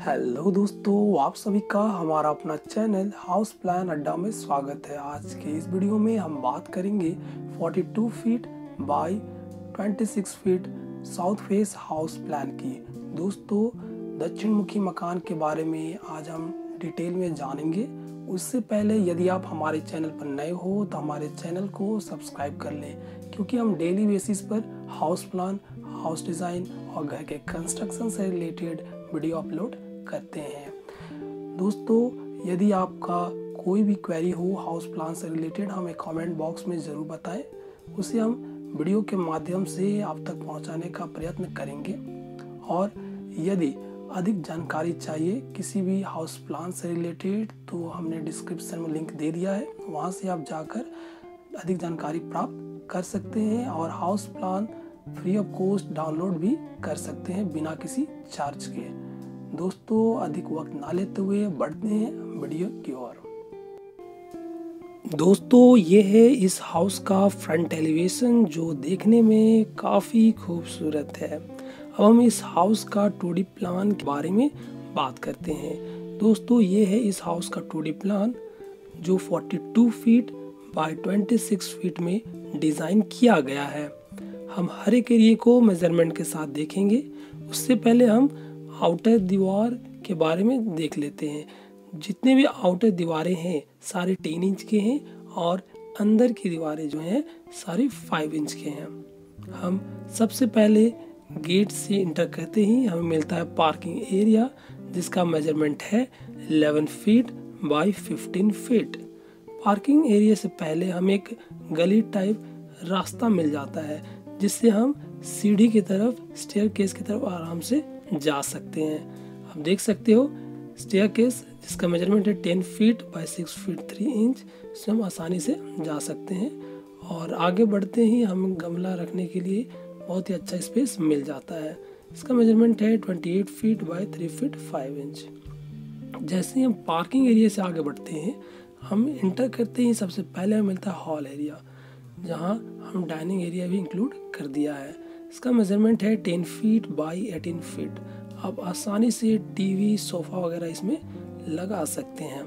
Hello दोस्तों, आप सभी का हमारा अपना चैनल हाउस प्लान अड्डा में स्वागत है। आज के इस वीडियो में हम बात करेंगे 42 feet by 26 feet south face house plan की। दोस्तों दक्षिण मुखी मकान के बारे में आज हम डिटेल में जानेंगे। उससे पहले यदि आप हमारे चैनल पर नए हो तो हमारे चैनल को सब्सक्राइब कर लें, क्योंकि हम डेली बेसिस पर हाउस प्लान हाउस डिज़ाइन और घर के कंस्ट्रक्शन से रिलेटेड वीडियो अपलोड करते हैं। दोस्तों, यदि आपका कोई भी क्वेरी हो हाउस प्लान से रिलेटेड हमें कमेंट बॉक्स में ज़रूर बताएँ। उसे हम वीडियो के माध्यम से आप तक पहुँचाने का प्रयत्न करेंगे। और यदि अधिक जानकारी चाहिए, किसी भी हाउस प्लान से रिलेटेड तो हमने डिस्क्रिप्शन में लिंक दे दिया है। वहाँ से आप जाकर अधिक जानकारी प्राप्त कर सकते हैं और house plan free of cost download भी कर सकते हैं बिना किसी चार्ज के। दोस्तों, अधिक वक्त ना लेते हुए बढ़ते हैं वीडियो की ओर। दोस्तों, ये है इस हाउस का फ्रंट एलिवेशन जो देखने में काफ़ी खूबसूरत है। अब हम इस हाउस का टू प्लान के बारे में बात करते हैं। दोस्तों, ये है इस हाउस का टू प्लान जो 42 फीट बाय 26 फीट में डिज़ाइन किया गया है। हम हर एक एरिए को मेज़रमेंट के साथ देखेंगे। उससे पहले हम आउटर दीवार के बारे में देख लेते हैं। जितने भी आउटर दीवारें हैं, सारे टेन इंच के हैं और अंदर की दीवारें जो हैं, सारी फाइव इंच के हैं। हम सबसे पहले गेट से इंटर करते ही हमें मिलता है पार्किंग एरिया, जिसका मेज़रमेंट है 11 feet by 15 feet parking area से पहले हमें एक गली टाइप रास्ता मिल जाता है, जिससे हम सीढ़ी की तरफ़ स्टेयर केस की तरफ़ आराम से जा सकते हैं। आप देख सकते हो स्टेयर केस जिसका मेज़रमेंट है ten feet by six feet three inch इसमें हम आसानी से जा सकते हैं। और आगे बढ़ते ही हम गमला रखने के लिए बहुत ही अच्छा स्पेस मिल जाता है। इसका मेज़रमेंट है twenty eight feet by three feet five inch जैसे ही हम पार्किंग एरिया से आगे बढ़ते हैं, हम इंटर करते ही, सबसे पहले हमें मिलता है हॉल एरिया जहाँ हम डाइनिंग एरिया भी इंक्लूड कर दिया है। इसका मेज़रमेंट है ten feet by eighteen feet आप आसानी से टीवी सोफा वगैरह इसमें लगा सकते हैं।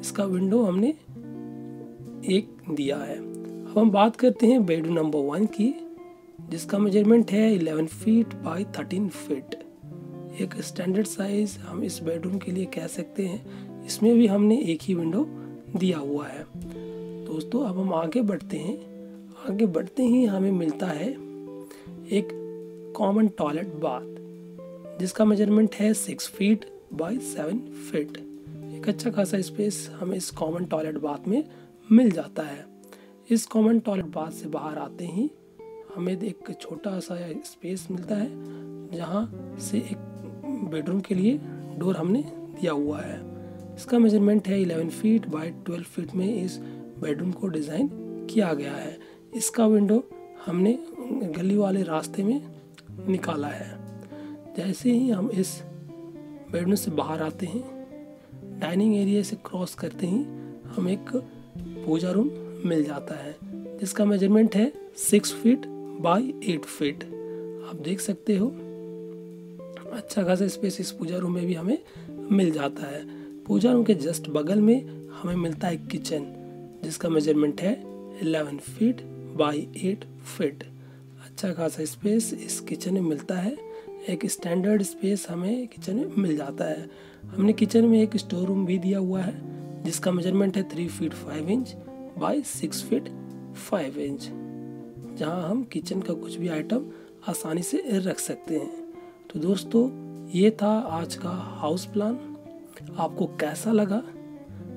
इसका विंडो हमने एक दिया है। अब हम बात करते हैं बेडरूम नंबर वन की। जिसका मेज़रमेंट है eleven feet by thirteen feet एक स्टैंडर्ड साइज़ हम इस बेडरूम के लिए कह सकते हैं। इसमें भी हमने एक ही विंडो दिया हुआ है। दोस्तों, अब हम आगे बढ़ते हैं। आगे बढ़ते ही हमें मिलता है एक कॉमन टॉयलेट बाथ जिसका मेज़रमेंट है six feet by seven feet एक अच्छा खासा स्पेस हमें इस कॉमन टॉयलेट बाथ में मिल जाता है। इस कॉमन टॉयलेट बाथ से बाहर आते ही हमें एक छोटा सा स्पेस मिलता है, जहाँ से एक बेडरूम के लिए डोर हमने दिया हुआ है। इसका मेज़रमेंट है 11 फीट बाय 12 फीट में इस बेडरूम को डिज़ाइन किया गया है। इसका विंडो हमने गली वाले रास्ते में निकाला है। जैसे ही हम इस बेडरूम से बाहर आते हैं डाइनिंग एरिया से क्रॉस करते ही हम एक पूजा रूम मिल जाता है, जिसका मेज़रमेंट है six feet by eight feet आप देख सकते हो। अच्छा खासा स्पेस इस पूजा रूम में भी हमें मिल जाता है। पूजा रूम के जस्ट बगल में हमें मिलता है किचन जिसका मेज़रमेंट है 11 फीट बाई 8 फीट अच्छा खासा स्पेस इस किचन में मिलता है। एक स्टैंडर्ड स्पेस हमें किचन में मिल जाता है। हमने किचन में एक स्टोर रूम भी दिया हुआ है, जिसका मेज़रमेंट है three feet five inch by six feet five inch जहाँ हम किचन का कुछ भी आइटम आसानी से रख सकते हैं। तो दोस्तों, ये था आज का हाउस प्लान आपको कैसा लगा?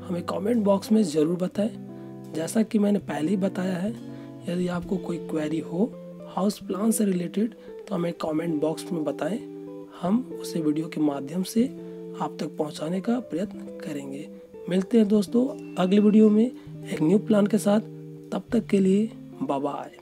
हमें कमेंट बॉक्स में ज़रूर बताएँ। जैसा कि मैंने पहले ही बताया है, यदि आपको कोई क्वेरी हो हाउस प्लान से रिलेटेड तो हमें कमेंट बॉक्स में बताएँ। हम उसे वीडियो के माध्यम से आप तक पहुँचाने का प्रयत्न करेंगे। मिलते हैं दोस्तों अगले वीडियो में एक न्यू प्लान के साथ। तब तक के लिए बाय